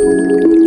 Envy.